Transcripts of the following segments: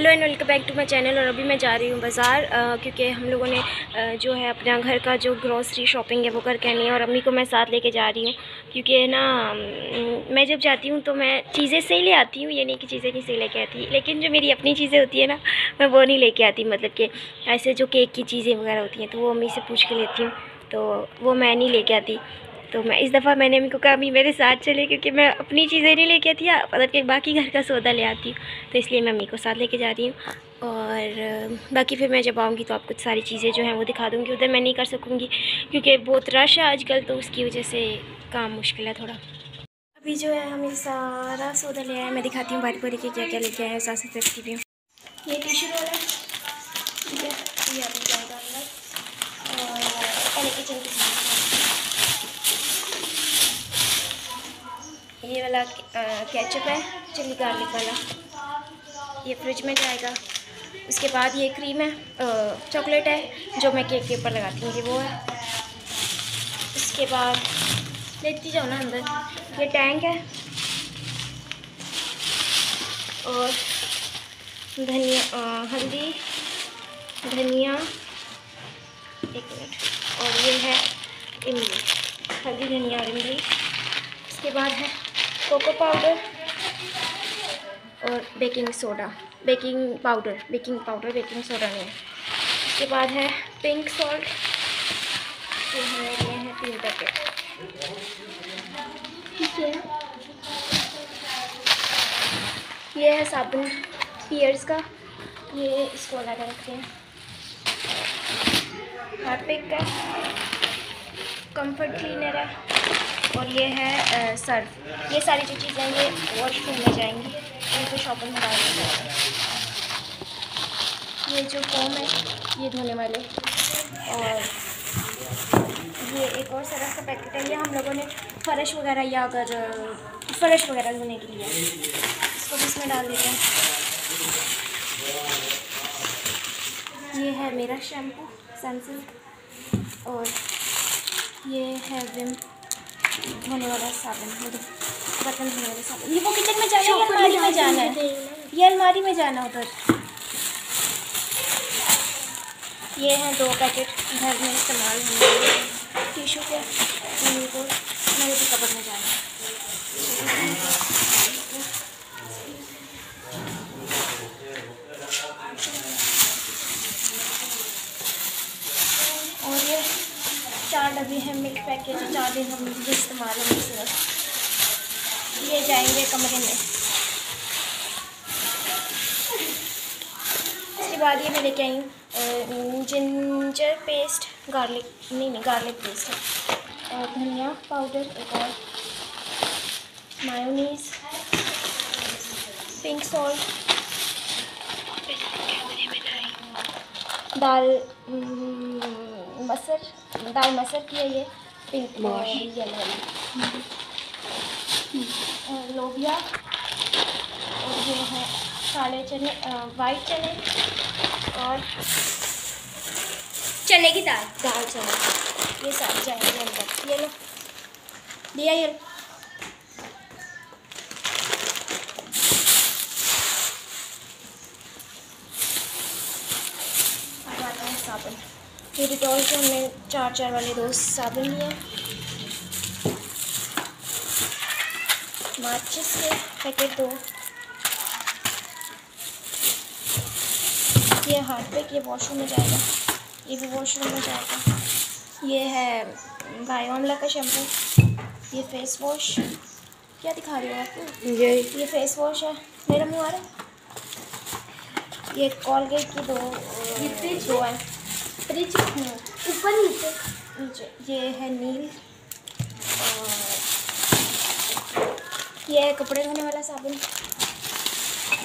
Hello and welcome back to my channel और अभी मैं जा रही हूँ बाज़ार क्योंकि हम लोगों ने आ, जो है अपना घर का जो ग्रॉसरी शॉपिंग है वो करके आनी है और अम्मी को मैं साथ लेके जा रही हूँ। क्योंकि ना मैं जब जाती हूँ तो मैं चीज़ें सही ले आती हूँ ये नहीं कि चीज़ें नहीं सही लेके आती। लेकिन जो मेरी अपनी चीज़ें होती है ना मैं वो नहीं लेके आती मतलब कि ऐसे जो केक की चीज़ें वगैरह होती हैं तो वो अम्मी से पूछ के लेती हूँ तो वो मैं नहीं लेके आती। तो मैं इस दफ़ा मैंने अम्मी को कहा अम्मी मेरे साथ चले, क्योंकि मैं अपनी चीज़ें नहीं लेके आती मतलब कि बाकी घर का सौदा ले आती हूँ। तो इसलिए मैं अम्मी को साथ लेके जा रही हूँ। और बाकी फिर मैं जब आऊँगी तो आपको सारी चीज़ें जो हैं वो दिखा दूँगी, उधर मैं नहीं कर सकूँगी, क्योंकि बहुत रश है आजकल तो उसकी वजह से काम मुश्किल है थोड़ा। अभी जो है हमें सारा सौदा ले आया मैं दिखाती हूँ बारी बारी के क्या क्या लेके हैं, साथ साथ रखती भी हूँ। ये टी शर्ट वाला ठीक है, ये जाएगा अंदर, और पहले किचन ये वाला केचप है चिली गार्लिक वाला। ये फ्रिज में जाएगा। उसके बाद ये क्रीम है चॉकलेट है, जो मैं केक के ऊपर लगाती हूँ, ये वो है। उसके बाद, लेती जाओ ना अंदर। ये टैंक है। और धनिया हल्दी, धनिया, एक मिनट। और ये है इमली, हल्दी, धनिया और इमली। उसके बाद है कोको पाउडर और baking soda baking powder baking powder baking soda नहीं उसके बाद है पिंक सॉल्ट ये है ये है तीन पैकेट ठीक है। ये है साबुन पियर्स का। ये इसको अलग रखते हैं। हार्पिक का कंफर्ट क्लीनर है। और ये है सर्फ। ये सारी जो चीज़ें ये वॉशरूम में जाएँगी। इनको शॉपिंग में डालने ये जो फोम है, ये धोने वाले। और ये एक और सरफ का पैकेट है। ये हम लोगों ने फ़र्श वगैरह या अगर फ़र्श वगैरह धोने के लिए। इसको भी इसमें डाल देते हैं। ये है मेरा शैम्पू सनसिल्क और ये है विम धोने वाला साबुन बर्तन धोने वाला साबुन ये वो किचन में जाना है अलमारी में जाना है? ये अलमारी में जाना उधर। ये हैं दो पैकेट घर में इस्तेमाल होने टिशू के को मेरे को कपड़ में जाना और ये चार डब्बे हैं मिल्क पैकेट जो चार दिन हम इस्तेमाल होंगे सिर्फ़ ये जाएँगे कमरे में। उसके बाद ये मैं लेके आई जिंजर पेस्ट गार्लिक नहीं नहीं गार्लिक पेस्ट है। और धनिया पाउडर एक और मायोनीस पिंक सॉल्ट दाल मसर। दाल मसर की है ये पिंक येलो लोबिया और ये है काले चने वाइट चने और चने की दाल। दाल चने। ये सारी चाहिए अंदर ये लो दिया ये साबुन ये डिटॉल के हमने चार चार वाले दो साबुन लिए। माचिस के पैकेट दो। ये हार्पिक ये वॉशरूम में जाएगा। ये भी वॉशरूम में जाएगा। ये है बायोमला का शैम्पू ये फेस वॉश क्या दिखा रही हो आपको ये। ये फेस वॉश है। मेरा मुँह आ रहा है? ये कॉलगेट की दो दो है। फ्रिज ऊपर नीचे नीचे, ये है नील, और ये है कपड़े धोने वाला साबुन,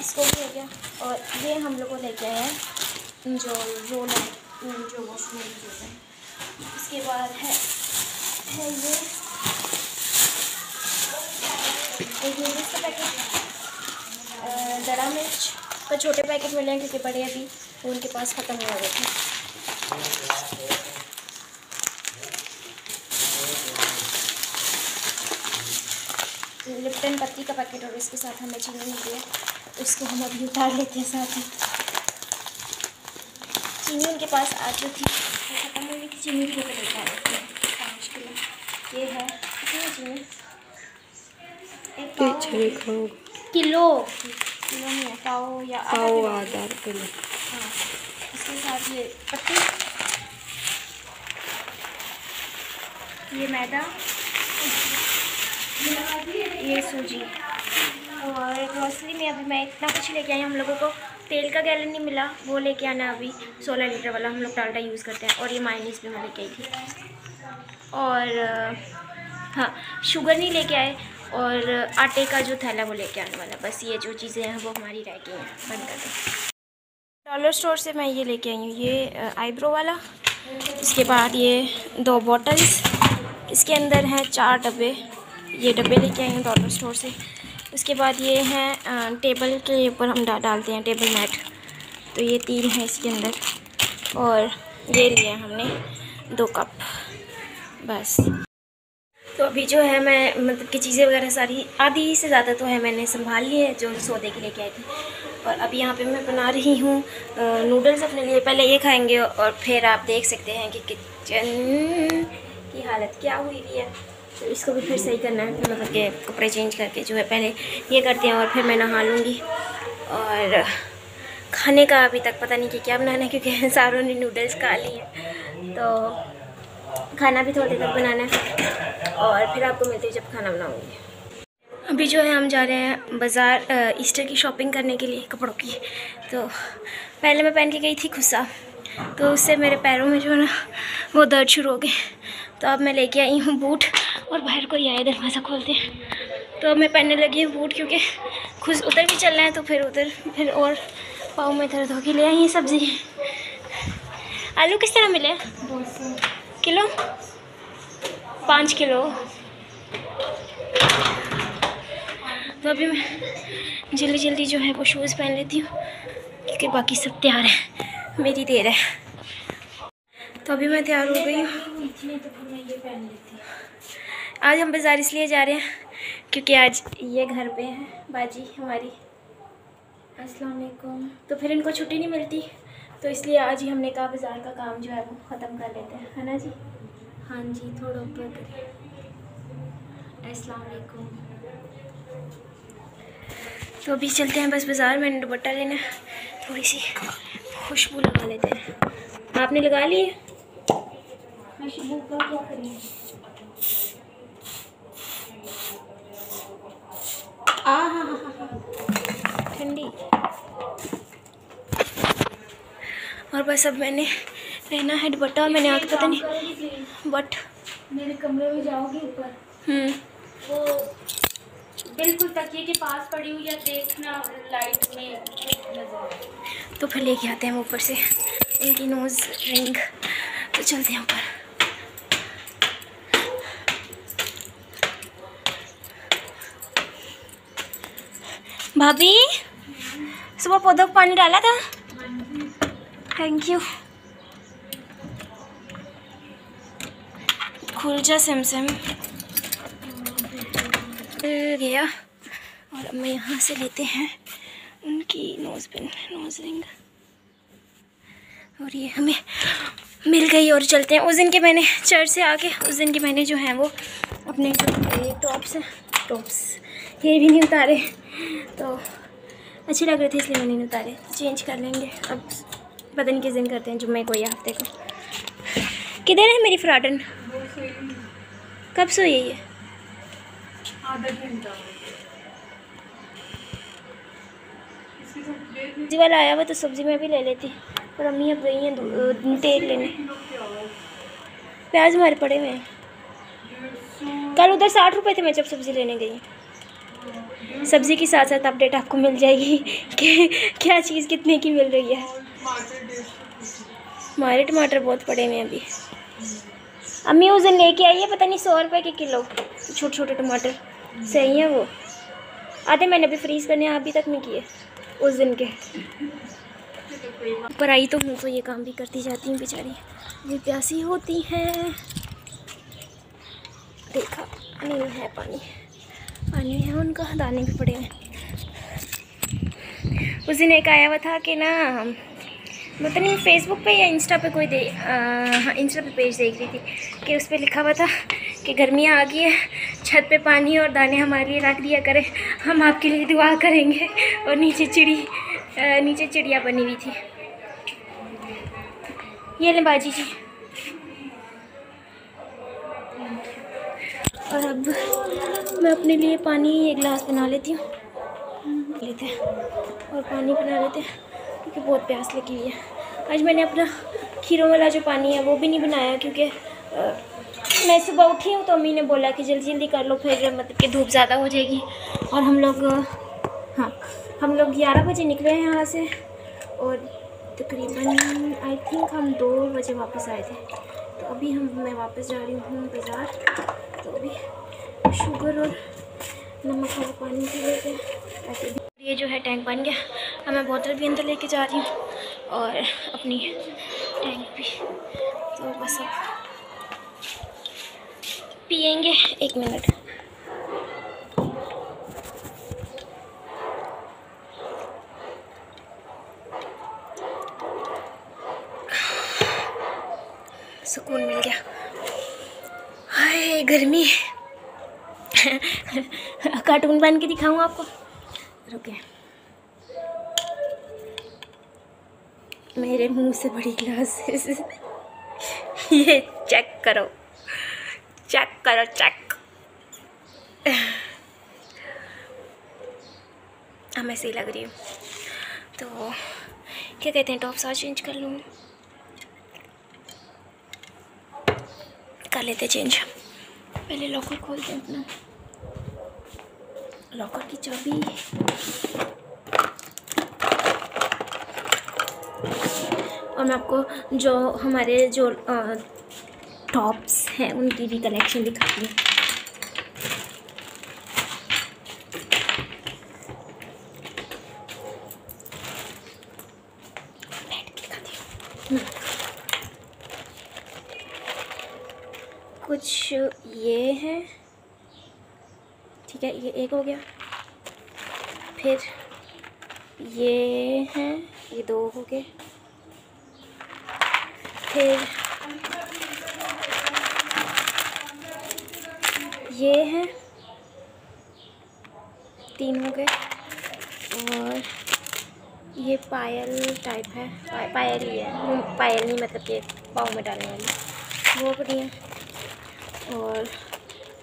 इसको भी हो गया, और ये हम लोग को लेके आए हैं जो रोल है जो वॉशरूम होते हैं। इसके बाद है है ये का पैकेट दड़ा मिर्च का छोटे पैकेट मिले हैं क्योंकि बड़े अभी उनके पास ख़त्म हो गए थे। लिप्टन पत्ती का पैकेट और इसके साथ हमें चीनी मिली है। उसको हम अभी उतार लेते हैं साथ ही। चीनी उनके पास आ चुकी खत्म हो। गई थी चीनी भी लेकर उतार लेते हैं। पाँच किलो ये है कितनी चीनी? एक किलो। किलो नहीं है पाव या पाव आधा किलो। हाँ इसके साथ ये पत्ती। ये मैदा। ये सूजी और ग्रॉसरी में अभी मैं इतना कुछ लेके आई, हम लोगों को तेल का गैलन नहीं मिला, वो लेके आना अभी सोलह लीटर वाला, हम लोग डालडा यूज़ करते हैं। और ये माइनीस भी मैं लेके आई थी। और हाँ शुगर नहीं लेके आए, और आटे का जो थैला वो लेके आने वाला बस ये जो चीज़ें हैं, वो हमारी रह गई हैं। बंद कर दें। डॉलर स्टोर से मैं ये लेके आई हूँ, ये आईब्रो वाला। इसके बाद ये दो बॉटल्स इसके अंदर हैं चार डब्बे। ये डब्बे लेके आई हूँ डॉलर स्टोर से। उसके बाद ये हैं टेबल के ऊपर हम डा, डालते हैं टेबल मैट तो ये तीन है इसके अंदर। और ये लिए हमने दो कप बस। तो अभी जो है मैं मतलब कि चीज़ें वगैरह सारी आधी से ज़्यादा तो है मैंने संभाल ली है जो सौदे के लेके आई थी। और अभी यहाँ पे मैं बना रही हूँ नूडल्स अपने लिए। पहले ये खाएँगे और फिर आप देख सकते हैं कि किचन की हालत क्या हुई हुई है। तो इसको भी फिर सही करना है। मतलब के कपड़े चेंज करके जो है पहले ये करते हैं और फिर मैं नहा लूँगी। और खाने का अभी तक पता नहीं कि क्या बनाना है, क्योंकि सारों ने नूडल्स खा लिए तो खाना भी थोड़ी देर तक बनाना है। और फिर आपको मिलते जब खाना बनाऊँगी। अभी जो है हम जा रहे हैं बाज़ार ईस्टर की शॉपिंग करने के लिए कपड़ों की। तो पहले मैं पहन के गई थी खुस्सा। तो उससे मेरे पैरों में जो है ना, वो दर्द शुरू हो गए। तो अब मैं लेके आई हूँ बूट और बाहर को ही आए दरवाज़ा खोलते हैं। तो अब मैं पहनने लगी हूँ बूट क्योंकि खुद उधर भी चलना है तो फिर उधर, फिर और पाँव में दर्द होगी ले आई सब्ज़ी। आलू किस तरह मिले? किलो? पाँच किलो। तो अभी मैं जल्दी जल्दी जो है वो शूज़ पहन लेती हूँ, क्योंकि बाकी सब तैयार है, मेरी देर है। तो अभी मैं तैयार हो गई हूँ। आज हम बाज़ार इसलिए जा रहे हैं क्योंकि आज ये घर पे है बाजी हमारी। अस्सलाम वालेकुम तो फिर इनको छुट्टी नहीं मिलती तो इसलिए आज ही हमने कहा बाज़ार का काम जो है वो ख़त्म कर लेते हैं। है ना जी? हाँ जी थोड़ा ऊपर करिए अस्सलाम वालेकुम तो अभी चलते हैं बस बाज़ार मैंने दुपट्टा लेना थोड़ी सी खुशबू लगा लेते हैं। आपने लगा ली है? खुशबू का क्या करें ठंडी। और बस अब मैंने पहना है दुपट्टा मैंने आगे पता नहीं बट मेरे कमरे में जाओगी ऊपर। हम्म। वो बिल्कुल तकिए के पास पड़ी हुई है देखना लाइट में नज़र तो फिर लेके आते हैं ऊपर से। उनकी नोज़ रिंग तो चलते हैं ऊपर। भाभी, सुबह पौधों को पानी डाला था। थैंक यू खुल जा सिम सिम गया। और अब मैं यहाँ से लेते हैं उनकी नोज़ पिन नोज़ रिंग और ये हमें मिल गई और चलते हैं। उस दिन के मैंने चर्च से आके, उस दिन के मैंने जो है वो अपने जो टॉप्स हैं, टॉप्स। ये भी नहीं उतारे। तो अच्छे लग रहे थे इसलिए मैंने नहीं उतारे। चेंज कर लेंगे। अब पता नहीं किस दिन करते हैं, जुम्मे को या हफ़्ते को। किधर है मेरी फ्राटन कब सोई है ये? सब्ज़ी वाला आया हुआ तो सब्ज़ी में भी ले लेती। पर अम्मी अब गई हैं तेल लेने। प्याज हमारे पड़े हुए हैं। कल उधर साठ रुपए थे मैं जब सब्ज़ी लेने गई। सब्ज़ी के साथ साथ अपडेट आपको मिल जाएगी कि क्या चीज़ कितने की मिल रही है। हमारे टमाटर बहुत पड़े हुए हैं अभी। अम्मी उस दिन लेके आई है, पता नहीं सौ रुपये के किलो। छोटे छोटे टमाटर। सही है वो। आते मैंने अभी फ्रीज़ करने अभी तक नहीं किए, उस दिन के। पर आई तो हूँ तो ये काम भी करती जाती हूँ बेचारी। ये प्यासी होती हैं। देखा, नहीं है पानी। पानी है, उनका दाने भी पड़े हैं। उस दिन एक आया हुआ था कि ना मतलब नहीं फेसबुक पे या इंस्टा पे कोई दे हाँ इंस्टा पे पेज देख रही थी कि उस पर लिखा हुआ था कि गर्मियाँ आ गई है, छत पे पानी और दाने हमारे लिए रख दिया करें, हम आपके लिए दुआ करेंगे। और नीचे चिड़ी नीचे चिड़िया बनी हुई थी। ये लें बाजी जी। और अब मैं अपने लिए पानी एक गिलास बना लेती हूँ। लेते हैं, और पानी बना लेते हैं, क्योंकि बहुत प्यास लगी हुई है। आज मैंने अपना खीरों वाला जो पानी है, वो भी नहीं बनाया, क्योंकि मैं सुबह उठी हूँ तो अम्मी ने बोला कि जल्दी जल्दी कर लो, फिर मतलब कि धूप ज़्यादा हो जाएगी। और हम लोग हाँ हम लोग ग्यारह बजे निकले हैं यहाँ से, और तकरीबन आई थिंक हम दो बजे वापस आए थे। तो अभी हम, मैं वापस जा रही हूँ बाज़ार। अभी शुगर और नमक और पानी के हैं ये जो है टैंक बन गया। अब मैं बोतल भी अंदर लेके जा रही हूँ और अपनी टैंक भी। तो बस अब पियेंगे एक मिनट सुकून मिल गया गर्मी कार्टून बन के दिखाऊँ आपको। रुके। मेरे मुँह से बड़ी ग्लासेस ये चेक करो। चेक करो चेक हाँ मैं सही लग रही हूँ। तो क्या कहते हैं टॉप साथ चेंज कर लूँ कर लेते चेंज पहले लॉकर खोलते हैं अपना। लॉकर की चाबी। और मैं आपको जो हमारे जो टॉप्स हैं, उनकी भी कलेक्शन दिखाती हूँ हम्म। कुछ ये है ठीक है ये एक हो गया। फिर ये हैं ये दो हो गए। फिर ये हैं तीन हो गए। और ये पायल टाइप है पा, पायल ही है। पायल नहीं मतलब कि पाव में डालने वाली। वो बड़ी है। और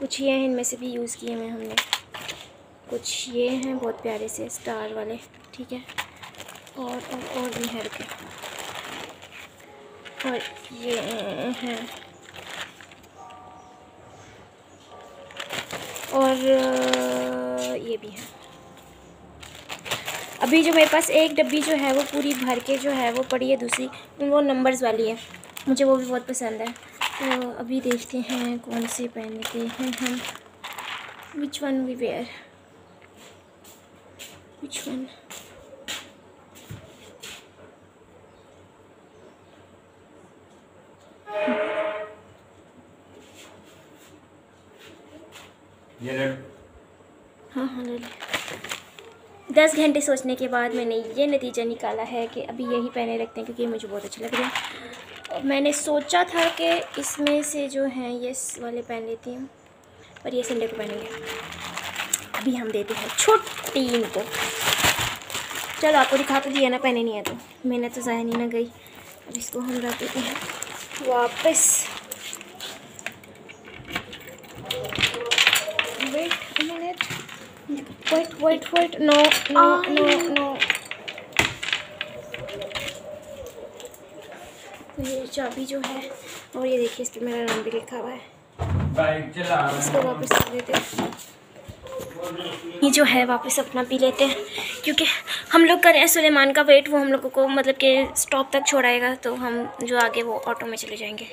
कुछ ये हैं इनमें से भी यूज़ किए हुए हमने। कुछ ये हैं बहुत प्यारे से स्टार वाले ठीक है। और और, और भी हैं रुके। और ये हैं। और ये भी है। अभी जो मेरे पास एक डब्बी जो है वो पूरी भर के जो है वो पड़ी है दूसरी वो नंबर्स वाली है। मुझे वो भी बहुत पसंद है। तो अभी देखते हैं कौन से पहनते हैं हम। Which one we wear which one हाँ हाँ ले दस घंटे सोचने के बाद मैंने ये नतीजा निकाला है कि अभी यही पहने रखते हैं क्योंकि मुझे बहुत अच्छा लग रहा है। मैंने सोचा था कि इसमें से जो है, ये वाले पहन लेती हूँ, पर ये संडे को पहनेंगे। अभी हम देते हैं छुट्टी इनको। चलो, आपको दिखा तो दिया ना, पहने नहीं है तो। मेहनत तो ज़ाया नहीं ना गई। अब इसको हम रख देते हैं। वापस। Wait wait wait no no no no तो ये चाबी जो है और ये देखिए इस पर मेरा नाम भी लिखा हुआ है। इसको वापस कर देते हैं। ये जो है वापस अपना पी लेते हैं क्योंकि हम लोग करें सुलेमान का वेट वो हम लोगों को मतलब के स्टॉप तक छोड़ाएगा तो हम जो आगे वो ऑटो में चले जाएँगे।